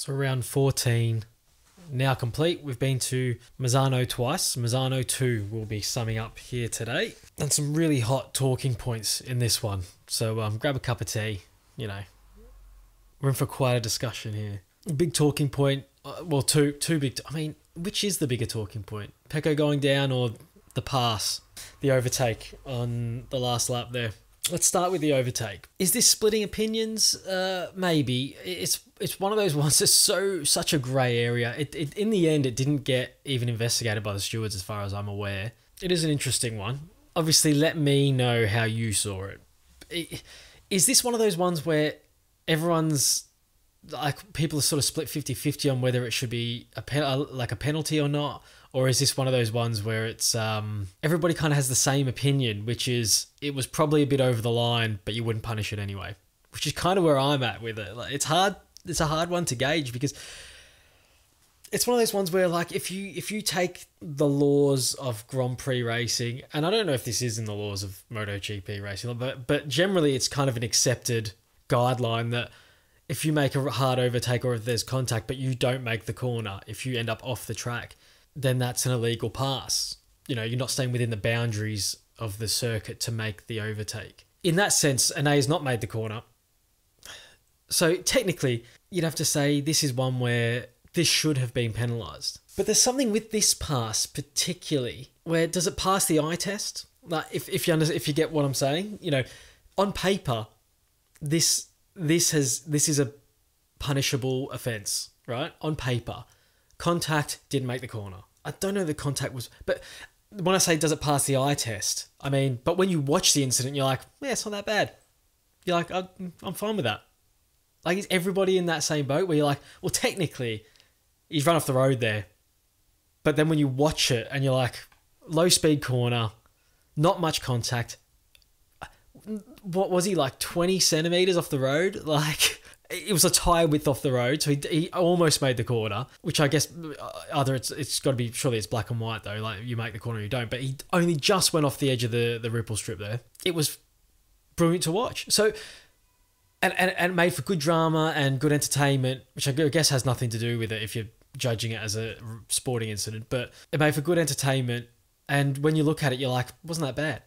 So round 14 now complete. We've been to Misano twice. Misano 2 will be summing up here today. And some really hot talking points in this one. So um, grab a cup of tea, you know. We're in for quite a discussion here. Big talking point, uh, well, two two big. I mean, which is the bigger talking point? Pecco going down or the pass, the overtake on the last lap there? Let's start with the overtake. Is this splitting opinions? Uh, maybe. It's it's one of those ones that's so such a grey area. It, it in the end it didn't get even investigated by the stewards as far as I'm aware. It is an interesting one. Obviously, let me know how you saw it. is this one of those ones where everyone's like people are sort of split 50-50 on whether it should be a pen, like a penalty or not or is this one of those ones where it's um, everybody kind of has the same opinion which is it was probably a bit over the line but you wouldn't punish it anyway which is kind of where i'm at with it. Like, it's hard it's a hard one to gauge because it's one of those ones where like if you if you take the laws of Grand Prix racing, and I don't know if this is in the laws of MotoGP racing, but but generally it's kind of an accepted guideline that if you make a hard overtake or if there's contact but you don't make the corner, if you end up off the track, then that's an illegal pass. You know, you're not staying within the boundaries of the circuit to make the overtake. In that sense, Enea has not made the corner. So technically, you'd have to say this is one where this should have been penalised. But there's something with this pass particularly where does it pass the eye test? Like if, if you under, if you get what I'm saying, you know, on paper, this this has this is a punishable offence, right? On paper, contact didn't make the corner. I don't know the contact was, but when I say does it pass the eye test, I mean, but when you watch the incident, you're like, yeah, it's not that bad. You're like, oh, I'm fine with that. Like, is everybody in that same boat where you're like, well, technically, he's run off the road there. But then when you watch it and you're like, low speed corner, not much contact. What was he like, 20 centimeters off the road? Like, it was a tire width off the road, so he, he almost made the corner. Which I guess uh, either it's it's got to be surely it's black and white though. Like you make the corner, or you don't. But he only just went off the edge of the the ripple strip there. It was brilliant to watch. So and, and, and made for good drama and good entertainment, which I guess has nothing to do with it if you're judging it as a sporting incident, but it made for good entertainment. And when you look at it, you're like, wasn't that bad?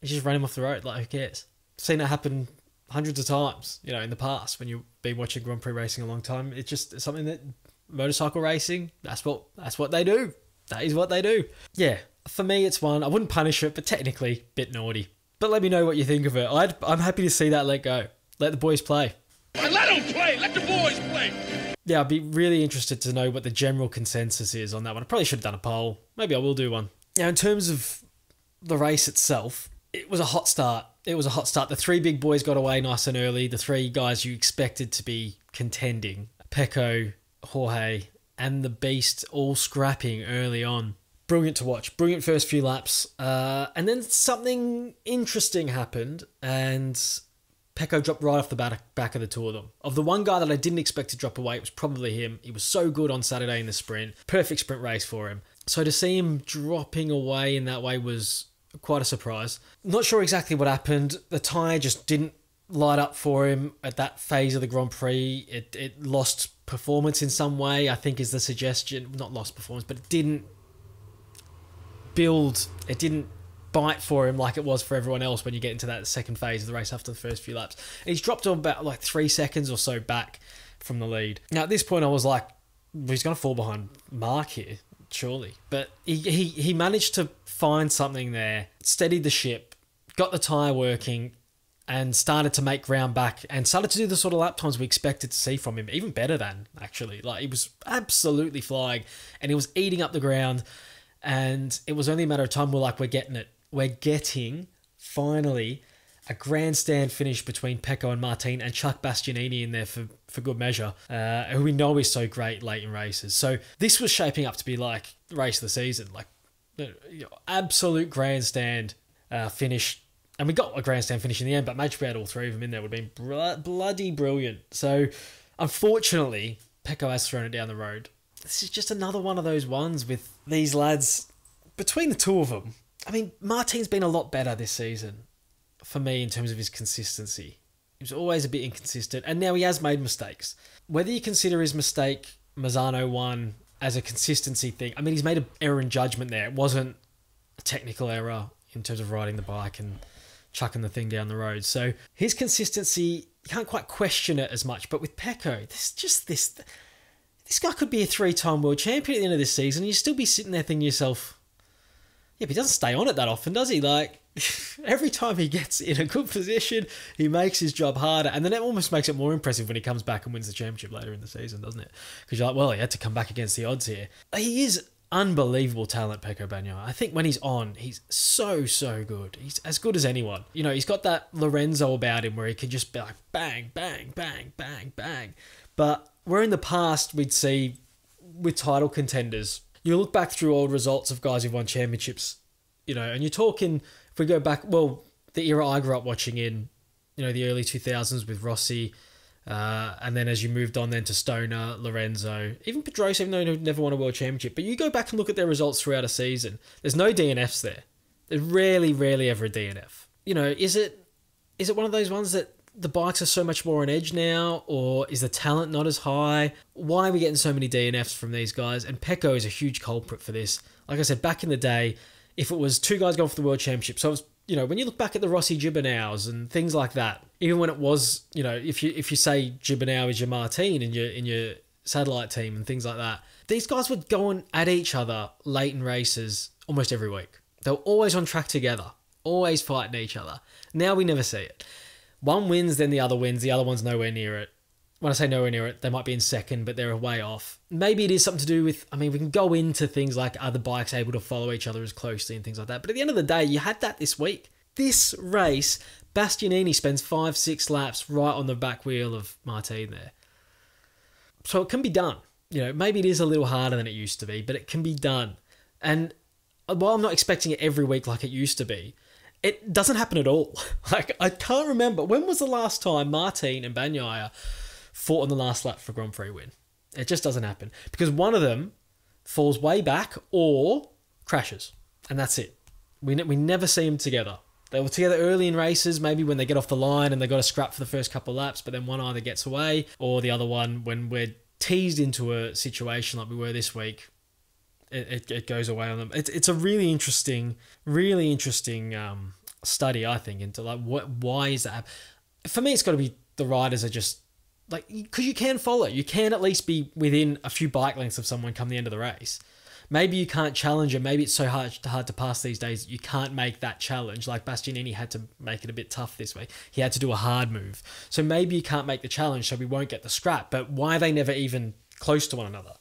You just ran him off the road. Like, who cares? seen it happen hundreds of times, you know, in the past when you've been watching Grand Prix racing a long time. It's just something that motorcycle racing, that's what that's what they do. That is what they do. Yeah, for me, it's one. I wouldn't punish it, but technically, bit naughty. But let me know what you think of it. i I'm happy to see that let go. Let the boys play. And let them play. Let the boys play. Yeah, I'd be really interested to know what the general consensus is on that one. I probably should have done a poll. Maybe I will do one. Now, in terms of the race itself, it was a hot start. It was a hot start. The three big boys got away nice and early. The three guys you expected to be contending Pecco, Jorge, and the Beast all scrapping early on. Brilliant to watch. Brilliant first few laps. Uh, and then something interesting happened, and Pecco dropped right off the back, back of the two of them. Of the one guy that I didn't expect to drop away, it was probably him. He was so good on Saturday in the sprint. Perfect sprint race for him. So to see him dropping away in that way was quite a surprise. Not sure exactly what happened. The tyre just didn't light up for him at that phase of the Grand Prix. It, it lost performance in some way, I think is the suggestion. Not lost performance, but it didn't build, it didn't bite for him like it was for everyone else when you get into that second phase of the race after the first few laps. He's dropped on about like three seconds or so back from the lead. Now at this point, I was like, he's going to fall behind Mark here, surely. But he, he he managed to find something there, steadied the ship, got the tyre working, and started to make ground back and started to do the sort of lap times we expected to see from him, even better than actually. Like he was absolutely flying and he was eating up the ground. And it was only a matter of time. We're like, we're getting it we're getting finally a grandstand finish between Pecco and Martin and Chuck Bastianini in there for, for good measure, uh, who we know is so great late in races. So this was shaping up to be like the race of the season, like you know, absolute grandstand uh, finish. And we got a grandstand finish in the end, but match we had all three of them in there would have been bl- bloody brilliant. So unfortunately, Pecco has thrown it down the road. This is just another one of those ones with these lads. Between the two of them, I mean, Martin's been a lot better this season for me in terms of his consistency. He was always a bit inconsistent, and now he has made mistakes. whether you consider his mistake, Misano won as a consistency thing. I mean, he's made an error in judgment there. It wasn't a technical error in terms of riding the bike and chucking the thing down the road. So his consistency, you can't quite question it as much. But with Pecco, there's just this. This guy could be a three-time world champion at the end of this season. And you'd still be sitting there thinking yourself, yeah, but he doesn't stay on it that often, does he? Like every time he gets in a good position, he makes his job harder, and then it almost makes it more impressive when he comes back and wins the championship later in the season, doesn't it? Because you're like, well, he had to come back against the odds here. He is unbelievable talent, Pecco Bagnaia. I think when he's on, he's so so good. He's as good as anyone. You know, he's got that Lorenzo about him where he can just be like bang, bang, bang, bang, bang. But where in the past we'd see with title contenders, you look back through old results of guys who've won championships, you know, and you're talking if we go back, well, the era I grew up watching in, you know, the early 2000s with Rossi, uh, and then as you moved on then to Stoner, Lorenzo, even Pedrosa, even though he never won a world championship. But you go back and look at their results throughout a season. There's no DNFs there. There's rarely, rarely ever a DNF. You know, is it is it one of those ones that the bikes are so much more on edge now, or is the talent not as high? Why are we getting so many DNFs from these guys? And Pecco is a huge culprit for this. Like I said, back in the day, if it was two guys going for the world championship, so it was you know, when you look back at the Rossi Gibernau's and things like that, even when it was, you know, if you if you say Gibernau is your Martin in your in your satellite team and things like that, these guys were going at each other late in races almost every week. They were always on track together, always fighting each other. Now we never see it. One wins, then the other wins. The other one's nowhere near it. When I say nowhere near it, they might be in second, but they're way off. Maybe it is something to do with. I mean, we can go into things like are the bikes able to follow each other as closely and things like that. But at the end of the day, you had that this week. This race, Bastianini spends five, six laps right on the back wheel of Martin there. So it can be done. You know, maybe it is a little harder than it used to be, but it can be done. And while I'm not expecting it every week like it used to be, it doesn't happen at all. Like I can't remember when was the last time Martin and Bagnaia fought on the last lap for Grand Prix win. It just doesn't happen because one of them falls way back or crashes, and that's it. We ne- we never see them together. They were together early in races, maybe when they get off the line and they got a scrap for the first couple laps, but then one either gets away or the other one, when we're teased into a situation like we were this week, it, it, it goes away on them. It's, it's a really interesting, really interesting um, study, I think, into like what why is that? For me, it's got to be the riders are just like because you can follow, you can at least be within a few bike lengths of someone come the end of the race. Maybe you can't challenge it. Maybe it's so hard hard to pass these days. You can't make that challenge. Like Bastianini had to make it a bit tough this week. He had to do a hard move. So maybe you can't make the challenge, so we won't get the scrap. But why are they never even close to one another?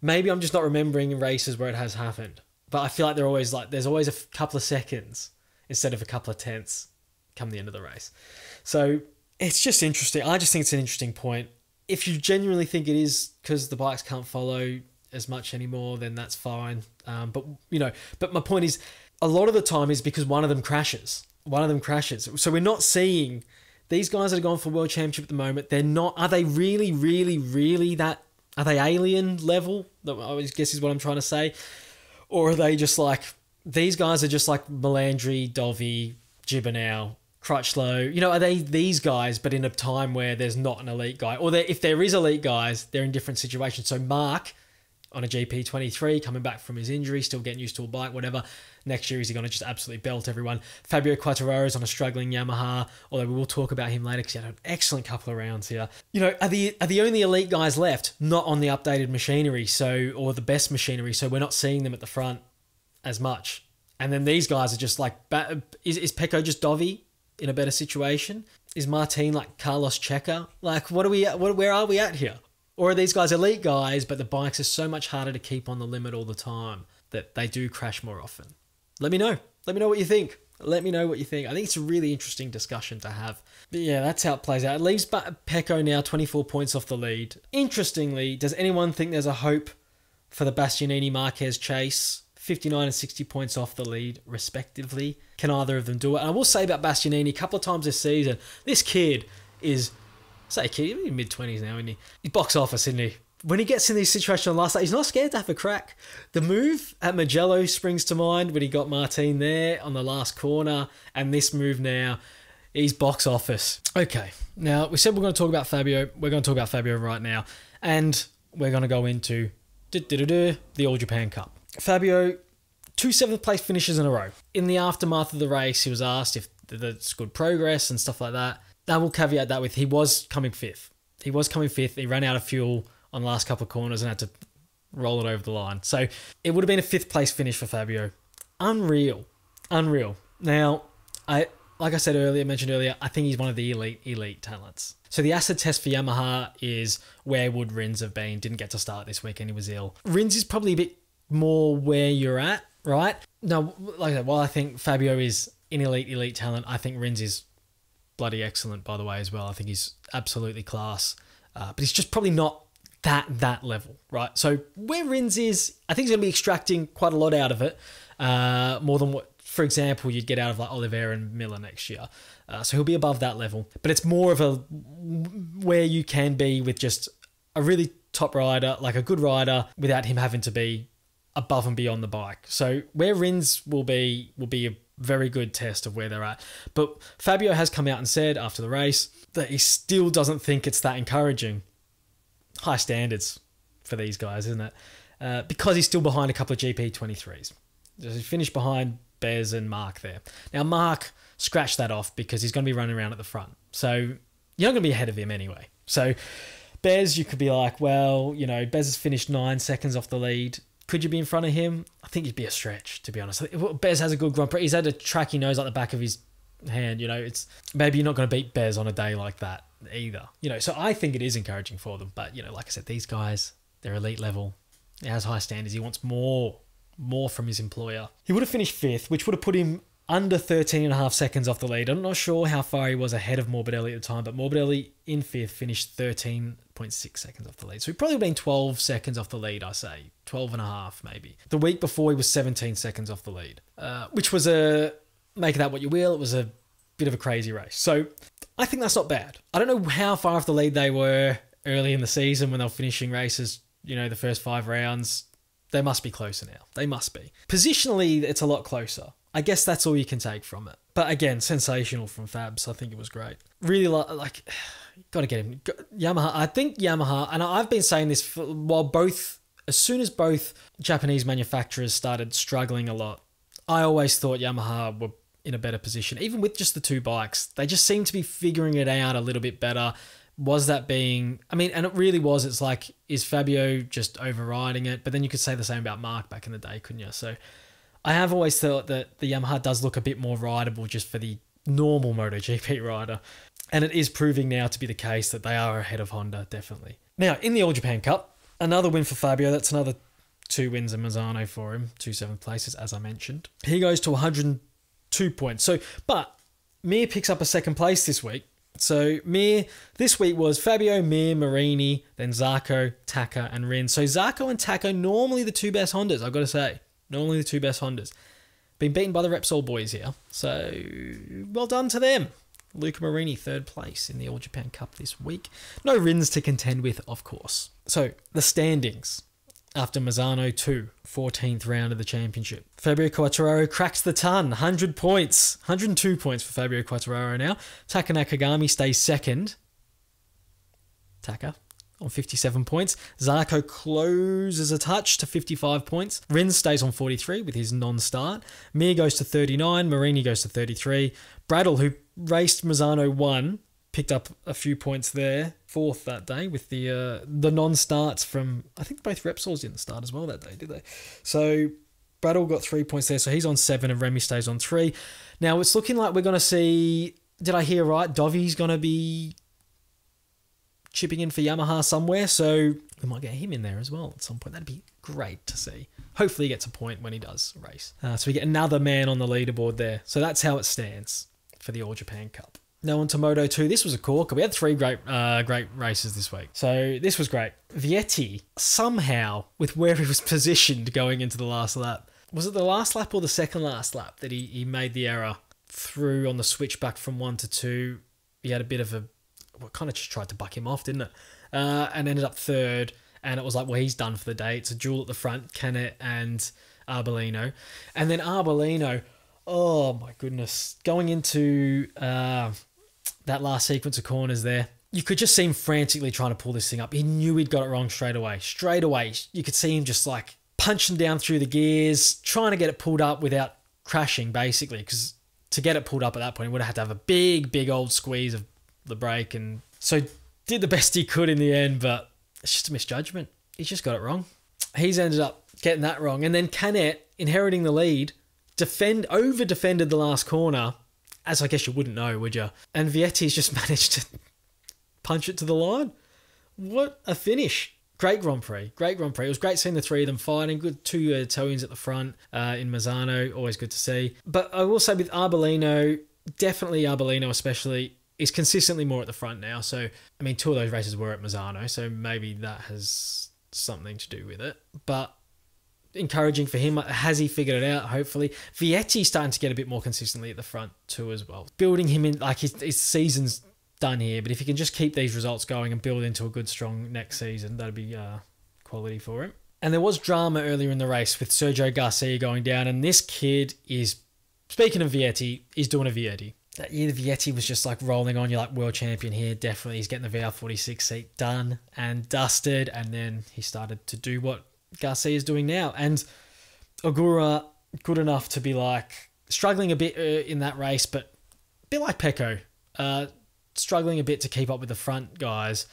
Maybe I'm just not remembering races where it has happened. But I feel like they're always like there's always a couple of seconds instead of a couple of tenths come the end of the race. So it's just interesting. I just think it's an interesting point. If you genuinely think it is because the bikes can't follow as much anymore, then that's fine. Um, but you know, but my point is, a lot of the time is because one of them crashes. One of them crashes. So we're not seeing these guys that are going for world championship at the moment. They're not. Are they really, really, really that? Are they alien level? I guess is what I'm trying to say. Or are they just like these guys are just like Melandri, Dovi, Gibernau, Crutchlow. You know, are they these guys, but in a time where there's not an elite guy, or if there is elite guys, they're in different situations. So Mark on a GP23, coming back from his injury, still getting used to a bike, whatever. Next year, is he going to just absolutely belt everyone? Fabio Quartararo is on a struggling Yamaha, although we will talk about him later because he had an excellent couple of rounds here. You know, are the are the only elite guys left not on the updated machinery, so or the best machinery, so we're not seeing them at the front as much. And then these guys are just like, is is Pecco just Dovi in a better situation? Is Martin like Carlos Checa? Like, what are we? What, where are we at here? Or are these guys elite guys, but the bikes are so much harder to keep on the limit all the time that they do crash more often? Let me know. Let me know what you think. Let me know what you think. I think it's a really interesting discussion to have. But yeah, that's how it plays out. It leaves Pecco now 24 points off the lead. Interestingly, does anyone think there's a hope for the Bastianini Marquez chase? 59 and 60 points off the lead, respectively. Can either of them do it? And I will say about Bastianini a couple of times this season, this kid is say kid, mid twenties now, isn't he? He's box office, isn't he? When he gets in these situations on last night, he's not scared to have a crack. The move at Mugello springs to mind when he got Martin there on the last corner, and this move now. He's box office. Okay, now we said we're going to talk about Fabio. We're going to talk about Fabio right now, and we're going to go into the All Japan Cup. Fabio, two seventh place finishes in a row. In the aftermath of the race, he was asked if that's good progress and stuff like that. That will caveat that with he was coming fifth. He was coming fifth. He ran out of fuel on the last couple of corners and had to roll it over the line. So it would have been a fifth place finish for Fabio. Unreal. Unreal. Now, I like I said earlier, mentioned earlier, I think he's one of the elite elite talents. So the acid test for Yamaha is where would Rins have been? Didn't get to start this weekend. He was ill. Rins is probably a bit more where you're at, right? Now, like I said, while I think Fabio is in elite elite talent, I think Rins is bloody excellent. By the way, as well, I think he's absolutely class. Uh, but he's just probably not that that level, right? So where Rins is, I think he's going to be extracting quite a lot out of it, uh, more than what, for example, you'd get out of like Oliveira and Miller next year. Uh, so he'll be above that level, but it's more of a where you can be with just a really top rider, like a good rider, without him having to be above and beyond the bike. So where Rins will be will be a very good test of where they're at. But Fabio has come out and said after the race that he still doesn't think it's that encouraging high standards for these guys, isn't it? Uh, because he's still behind a couple of GP23s. he finished behind Bez and Mark there. Now, Mark scratched that off because he's going to be running around at the front. So you're not going to be ahead of him anyway. So Bez, you could be like, well, you know, Bez has finished nine seconds off the lead. Could you be in front of him? I think he'd be a stretch, to be honest. Bez has a good Grand. He's had a track he knows like the back of his hand. You know, it's maybe you're not going to beat Bez on a day like that either. You know, so I think it is encouraging for them. But you know, like I said, these guys, they're elite level. He has high standards. He wants more, more from his employer. He would have finished fifth, which would have put him under 13 and a half seconds off the lead. I'm not sure how far he was ahead of Morbidelli at the time, but Morbidelli in fifth finished 13.6 seconds off the lead. So he probably been 12 seconds off the lead, I say. 12 and a half, maybe. The week before, he was 17 seconds off the lead, uh, which was a, make that what you will, it was a bit of a crazy race. So I think that's not bad. I don't know how far off the lead they were early in the season when they were finishing races, you know, the first five rounds. They must be closer now. They must be. Positionally, it's a lot closer. I guess that's all you can take from it. But again, sensational from Fabs. I think it was great. Really like, like got to get him. Yamaha. I think Yamaha, and I've been saying this for, while both, as soon as both Japanese manufacturers started struggling a lot, I always thought Yamaha were in a better position, even with just the two bikes. They just seem to be figuring it out a little bit better. Was that being, I mean, and it really was. It's like, is Fabio just overriding it? But then you could say the same about Mark back in the day, couldn't you? So I have always thought that the Yamaha does look a bit more rideable just for the normal MotoGP rider. And it is proving now to be the case that they are ahead of Honda, definitely. Now, in the All Japan Cup, another win for Fabio. That's another two wins in Misano for him, two seventh places, as I mentioned. He goes to 102 points. So, but Mir picks up a second place this week. So Mir this week was Fabio, Mir, Marini, then Zarco, Taka, and Rin. So Zarco and Taka normally the two best Hondas. I've got to say, normally the two best Hondas. Been beaten by the Repsol boys here. So well done to them. Luca Marini third place in the All Japan Cup this week. No Rins to contend with, of course. So the standings after Misano 2, 14th round of the championship. Fabio Quartararo cracks the ton, 100 points, 102 points for Fabio Quartararo now. Taka Nakagami stays second. Taka on 57 points. Zarco closes a touch to 55 points. Rins stays on 43 with his non-start. Mir goes to 39. Marini goes to 33. Bradl, who raced Misano 1, picked up a few points there, fourth that day with the uh, the non-starts from I think both Repsols didn't start as well that day, did they? So Bradl got three points there, so he's on seven and Remy stays on three. Now it's looking like we're going to see. Did I hear right? Dovi's going to be chipping in for Yamaha somewhere, so we might get him in there as well at some point. That'd be great to see. Hopefully, he gets a point when he does race. Uh, so we get another man on the leaderboard there. So that's how it stands for the All Japan Cup. Now on to Moto 2. This was a corker. We had three great uh, great races this week. So this was great. Vietti, somehow, with where he was positioned going into the last lap, was it the last lap or the second last lap that he, he made the error through on the switchback from one to two? He had a bit of a, kind of just tried to buck him off, didn't it? Uh, and ended up third. And it was like, well, he's done for the day. It's a duel at the front, Canet and Arbolino. And then Arbolino, Oh my goodness. Going into uh, that last sequence of corners there, you could just see him frantically trying to pull this thing up. He knew he'd got it wrong straight away. Straight away. You could see him just like punching down through the gears, trying to get it pulled up without crashing, basically. Because to get it pulled up at that point, he would have had to have a big, big old squeeze of the brake, And so did the best he could in the end, but it's just a misjudgment. He's just got it wrong. He's ended up getting that wrong. And then Canet, inheriting the lead, defend over defended the last corner, as I guess you wouldn't know, would you? And Vietti's just managed to punch it to the line. What a finish! Great Grand Prix, great Grand Prix. It was great seeing the three of them fighting. Good two Italians at the front uh, in Misano, always good to see. But I will say with Arbolino, definitely Arbolino especially, is consistently more at the front now. So, I mean, two of those races were at Misano, so maybe that has something to do with it. But encouraging for him. Has he figured it out? Hopefully, Vietti's starting to get a bit more consistently at the front too as well. Building him in like his, his season's done here, but if he can just keep these results going and build into a good strong next season, that'd be uh, quality for him. And there was drama earlier in the race with Sergio Garcia going down, and this kid is speaking of Vietti, he's doing a Vietti. That year, the Vietti was just like rolling on. You're like world champion here. Definitely, he's getting the VR46 seat done and dusted, and then he started to do what Garcia is doing now. And Ogura, good enough to be like struggling a bit uh, in that race, but a bit like Pecco, uh, struggling a bit to keep up with the front guys.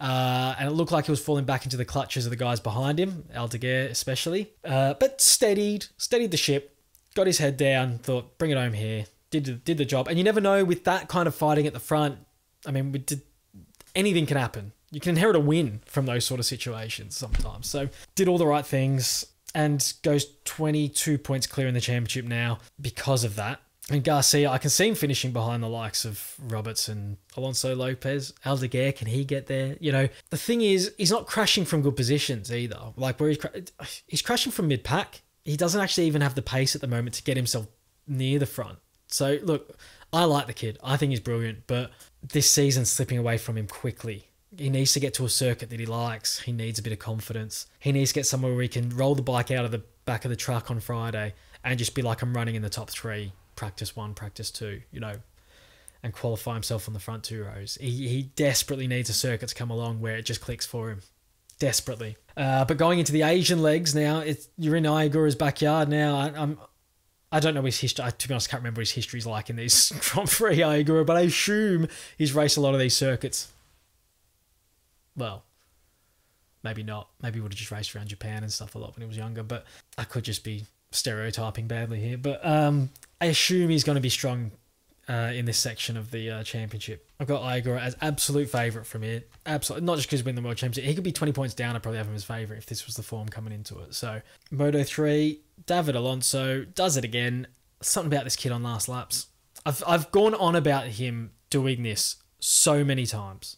Uh, and it looked like he was falling back into the clutches of the guys behind him, Aldeguer especially. Uh, but steadied, steadied the ship, got his head down, thought, bring it home here, did did the job. And you never know with that kind of fighting at the front. I mean, we did, anything can happen you can inherit a win from those sort of situations sometimes. So did all the right things and goes 22 points clear in the championship now because of that. And Garcia, I can see him finishing behind the likes of Roberts and Alonso Lopez. Aldeguer, can he get there? You know, the thing is, he's not crashing from good positions either. Like where he's, he's crashing from mid pack. He doesn't actually even have the pace at the moment to get himself near the front. So look, I like the kid. I think he's brilliant, but this season's slipping away from him quickly he needs to get to a circuit that he likes. He needs a bit of confidence. He needs to get somewhere where he can roll the bike out of the back of the truck on Friday and just be like, I'm running in the top three, practice one, practice two, you know, and qualify himself on the front two rows. He, he desperately needs a circuit to come along where it just clicks for him. Desperately. Uh, but going into the Asian legs now, it's you're in Ogura's backyard now. I, I'm I don't know his history. To be honest, I can't remember his history's like in these Grand Prix Ogura, but I assume he's raced a lot of these circuits well, maybe not. Maybe he would have just raced around Japan and stuff a lot when he was younger. But I could just be stereotyping badly here. But um, I assume he's going to be strong uh, in this section of the uh, championship. I've got Ogura as absolute favourite from here. Absolutely, not just because he's win the world championship. He could be 20 points down. I'd probably have him as favourite if this was the form coming into it. So, Moto 3, David Alonso does it again. Something about this kid on last laps. I've, I've gone on about him doing this so many times.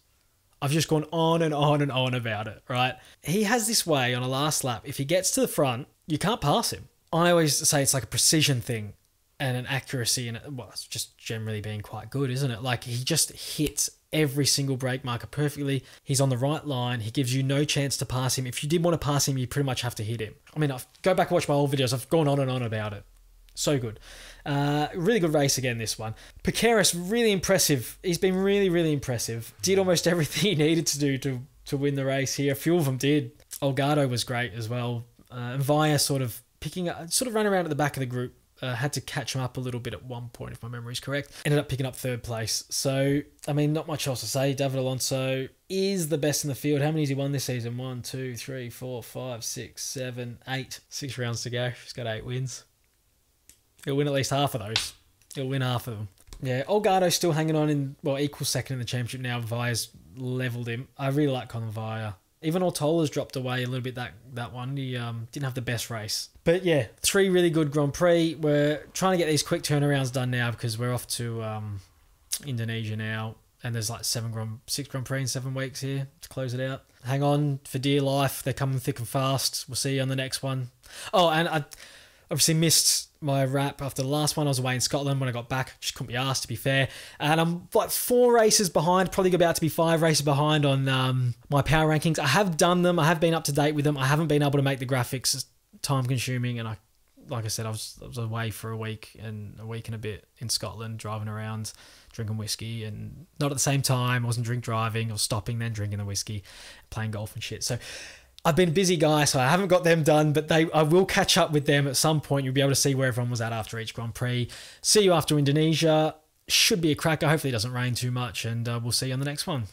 I've just gone on and on and on about it, right? He has this way on a last lap. If he gets to the front, you can't pass him. I always say it's like a precision thing and an accuracy and well, it's just generally being quite good, isn't it? Like he just hits every single brake marker perfectly. He's on the right line. He gives you no chance to pass him. If you did want to pass him, you pretty much have to hit him. I mean, I've, go back and watch my old videos. I've gone on and on about it. So good. Uh, really good race again, this one. Piqueras, really impressive. He's been really, really impressive. Did almost everything he needed to do to, to win the race here. A few of them did. Holgado was great as well. Uh, Veijer sort of picking up, sort of ran around at the back of the group. Uh, had to catch him up a little bit at one point, if my memory is correct. Ended up picking up third place. So, I mean, not much else to say. David Alonso is the best in the field. How many has he won this season? One, two, three, four, five, six, seven, eight. Six rounds to go. He's got eight wins. He'll win at least half of those. He'll win half of them. Yeah, Holgado's still hanging on in, well, equal second in the championship now. Veijer's leveled him. I really like Collin Veijer. Even Ortola's dropped away a little bit that, that one. He um, didn't have the best race. But yeah, three really good Grand Prix. We're trying to get these quick turnarounds done now because we're off to um, Indonesia now. And there's like seven Grand, six Grand Prix in seven weeks here to close it out. Hang on for dear life. They're coming thick and fast. We'll see you on the next one. Oh, and I obviously missed my wrap after the last one. I was away in Scotland when I got back. Just couldn't be asked to be fair. And I'm like four races behind, probably about to be five races behind on um, my power rankings. I have done them. I have been up to date with them. I haven't been able to make the graphics time consuming and I like I said, I was I was away for a week and a week and a bit in Scotland, driving around, drinking whiskey, and not at the same time. I wasn't drink driving. I was stopping then drinking the whiskey, playing golf and shit. So. I've been busy guy, so I haven't got them done, but they I will catch up with them at some point. You'll be able to see where everyone was at after each Grand Prix. See you after Indonesia. Should be a cracker. Hopefully, it doesn't rain too much, and uh, we'll see you on the next one.